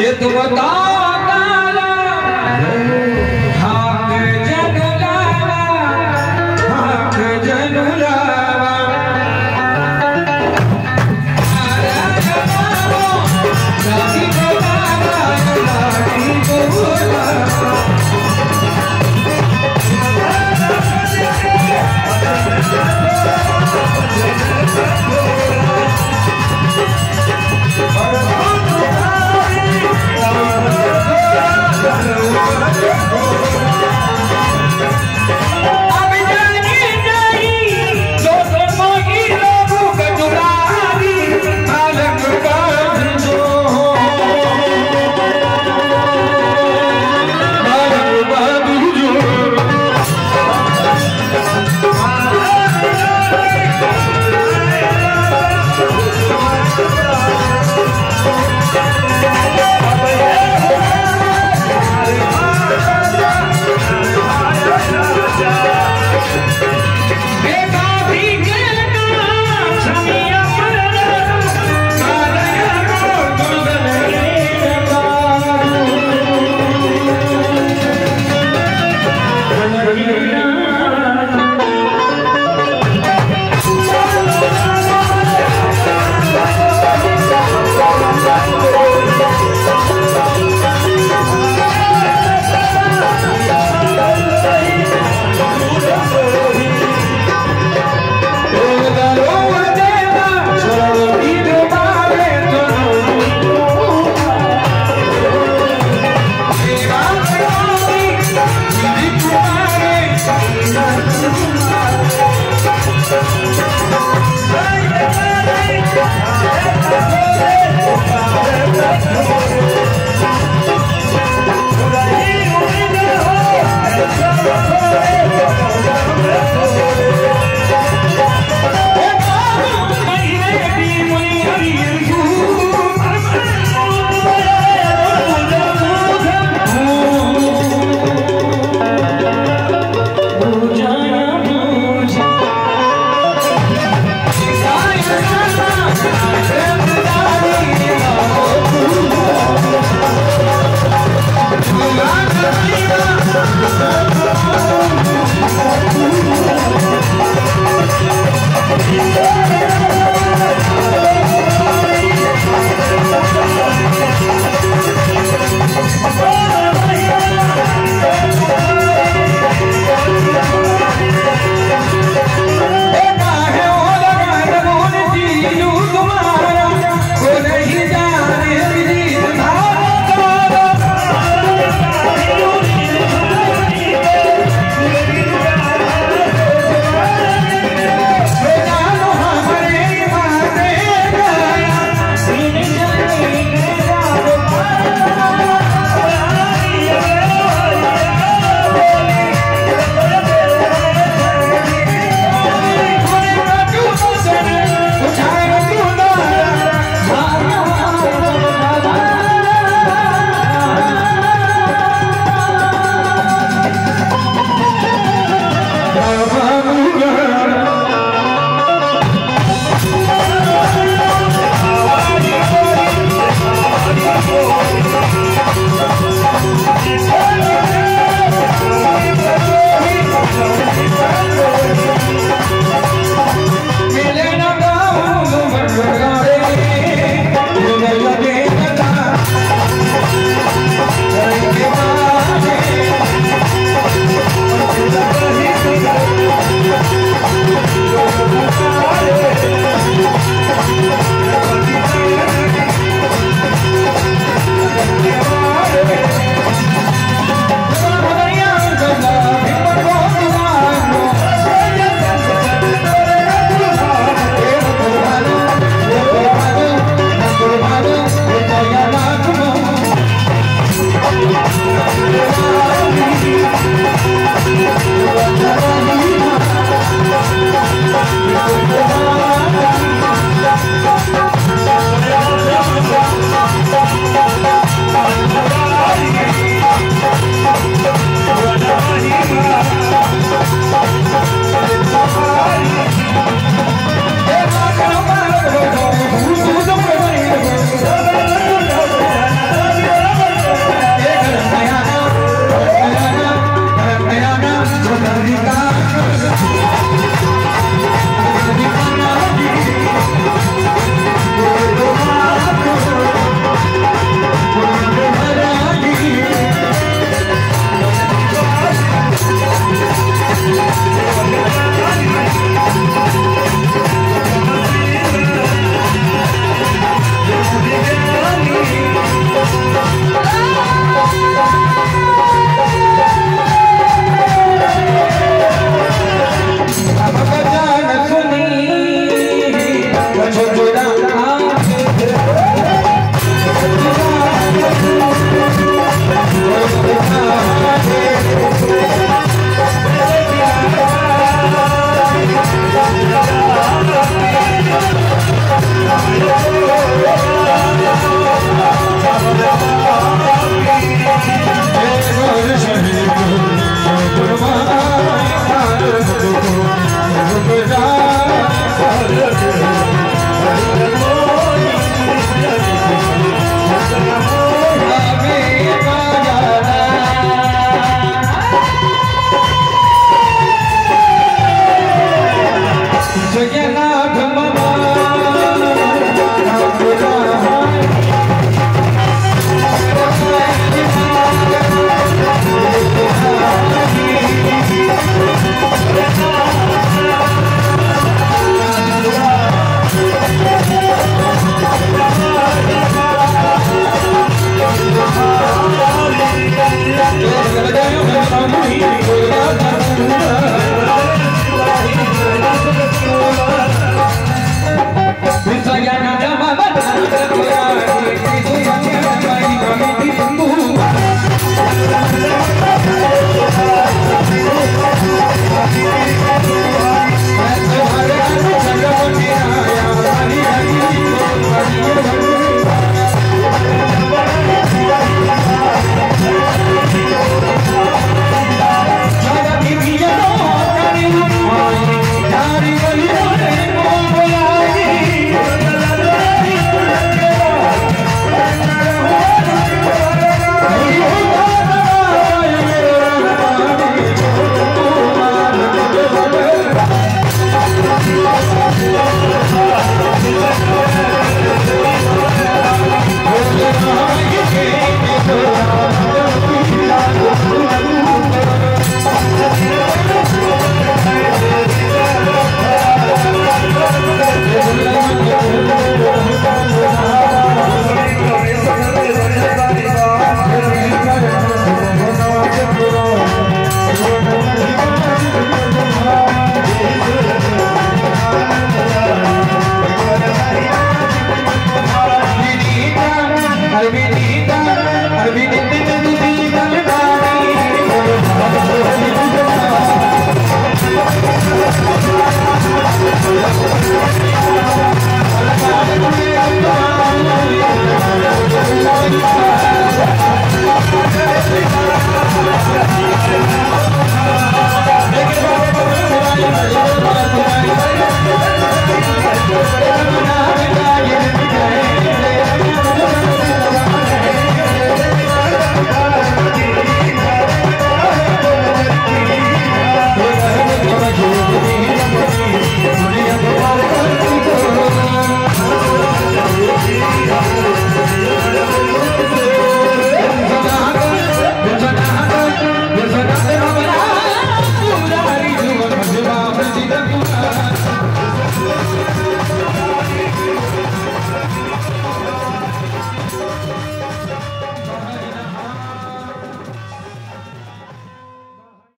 dedo no andar.